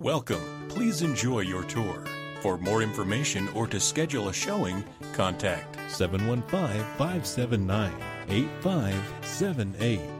Welcome. Please enjoy your tour. For more information or to schedule a showing, contact 715 579 8578.